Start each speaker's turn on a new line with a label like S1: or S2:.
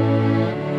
S1: Música